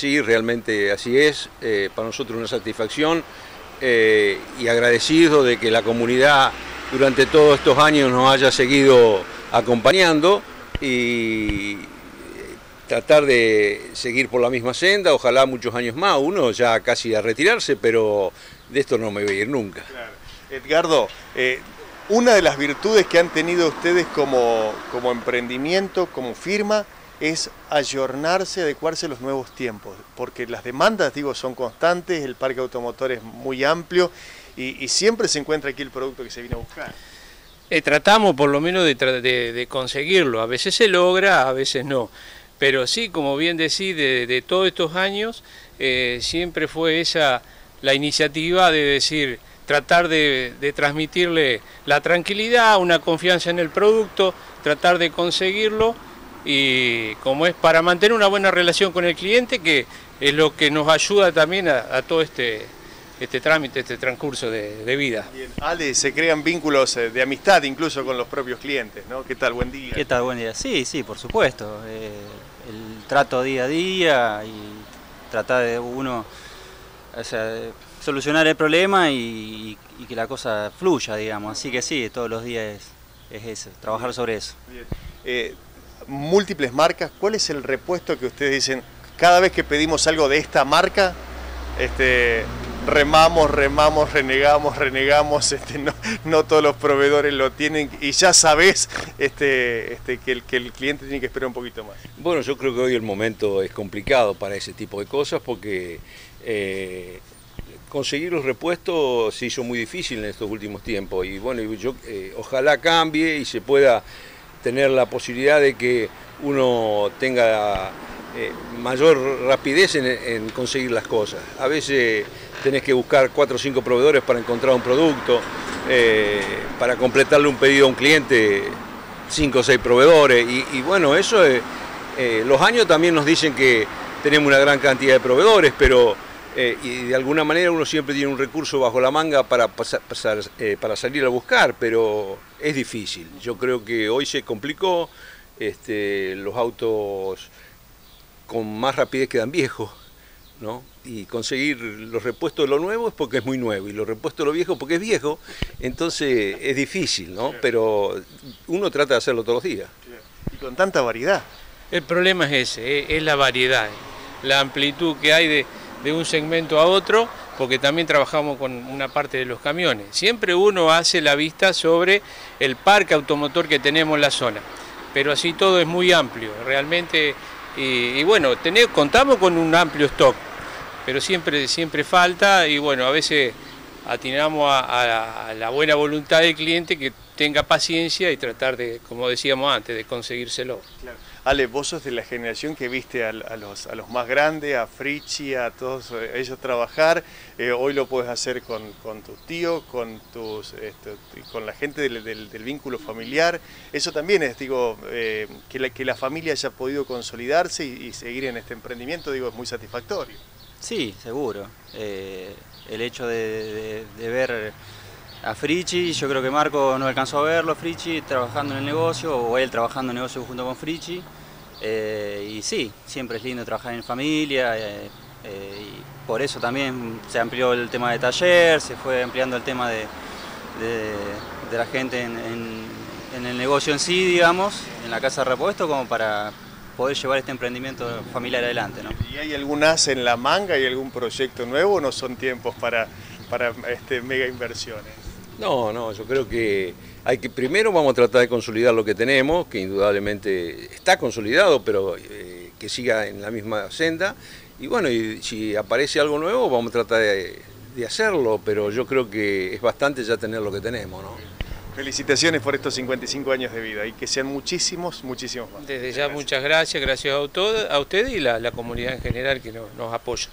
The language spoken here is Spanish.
Sí, realmente así es, eh, para nosotros una satisfacción eh, y agradecido de que la comunidad durante todos estos años nos haya seguido acompañando y tratar de seguir por la misma senda, ojalá muchos años más, uno ya casi a retirarse, pero de esto no me voy a ir nunca. Edgardo, eh, una de las virtudes que han tenido ustedes como, como emprendimiento, como firma, es ayornarse, adecuarse a los nuevos tiempos, porque las demandas, digo, son constantes, el parque automotor es muy amplio y, siempre se encuentra aquí el producto que se viene a buscar. Eh, tratamos por lo menos de, conseguirlo, a veces se logra, a veces no, pero sí, como bien decís, de, todos estos años, eh, siempre fue esa la iniciativa de decir, tratar de, transmitirle la tranquilidad, una confianza en el producto, tratar de conseguirlo y como es para mantener una buena relación con el cliente, que es lo que nos ayuda también a, todo este, este trámite, este transcurso de, vida. Bien. Ale, se crean vínculos eh, de amistad incluso con los propios clientes, ¿no? ¿Qué tal? Buen día. ¿Qué tal? Buen día. Sí, sí, por supuesto. Eh, el trato día a día y tratar de uno solucionar el problema y, que la cosa fluya, digamos. Así que sí, todos los días es, eso, trabajar sobre eso. Bien. Eh, múltiples marcas, ¿cuál es el repuesto que ustedes dicen, cada vez que pedimos algo de esta marca, este, remamos, remamos, renegamos, renegamos, este, no, todos los proveedores lo tienen y ya sabes este, que, el, cliente tiene que esperar un poquito más. Bueno, yo creo que hoy el momento es complicado para ese tipo de cosas porque eh, conseguir los repuestos se hizo muy difícil en estos últimos tiempos y bueno, eh, ojalá cambie y se pueda tener la posibilidad de que uno tenga eh, mayor rapidez en, conseguir las cosas. A veces tenés que buscar cuatro o cinco proveedores para encontrar un producto, eh, para completarle un pedido a un cliente, cinco o seis proveedores. Y, bueno, eso es, eh, los años también nos dicen que tenemos una gran cantidad de proveedores, pero y de alguna manera uno siempre tiene un recurso bajo la manga para, pasar, para salir a buscar, pero es difícil. Yo creo que hoy se complicó, este, los autos con más rapidez quedan viejos, ¿no? Y conseguir los repuestos de lo nuevo es porque es muy nuevo, y los repuestos de lo viejo porque es viejo, entonces es difícil, ¿no? Pero uno trata de hacerlo todos los días. Y con tanta variedad. El problema es ese, es la variedad, la amplitud que hay de, de un segmento a otro porque también trabajamos con una parte de los camiones. Siempre uno hace la vista sobre el parque automotor que tenemos en la zona, pero así todo es muy amplio, realmente, y, bueno, contamos con un amplio stock, pero siempre, siempre falta y bueno, a veces atinamos a, la buena voluntad del cliente que tenga paciencia y tratar de, como decíamos antes, de conseguírselo. Ale, vos sos de la generación que viste a, los, a los, más grandes, a Frichi, a todos eh, ellos trabajar. Eh, hoy lo puedes hacer con, con tus tíos, con, tus, este, con la gente del, vínculo familiar. Eso también es, digo, eh, que, la, que la familia haya podido consolidarse y, seguir en este emprendimiento, digo, es muy satisfactorio. Sí, seguro. el hecho de, a Frichi, yo creo que Marco no alcanzó a verlo, Frichi trabajando en el negocio, o él trabajando en el negocio junto con Frichi. Eh, y sí, siempre es lindo trabajar en familia, eh, eh, y por eso también se amplió el tema de taller, se fue ampliando el tema de, la gente en, el negocio en sí, digamos, en la casa de repuesto, como para poder llevar este emprendimiento familiar adelante. ¿Y hay algún as en la manga, y algún proyecto nuevo o no son tiempos para, para este, mega inversiones? No, no, yo creo que hay que primero vamos a tratar de consolidar lo que tenemos, que indudablemente está consolidado, pero eh, que siga en la misma senda. Y bueno, y si aparece algo nuevo, vamos a tratar de, hacerlo, pero yo creo que es bastante ya tener lo que tenemos, ¿no? Felicitaciones por estos 55 años de vida y que sean muchísimos, muchísimos más. Desde ya muchas gracias, gracias a, usted, a usted y la, la comunidad en general que nos, nos apoya.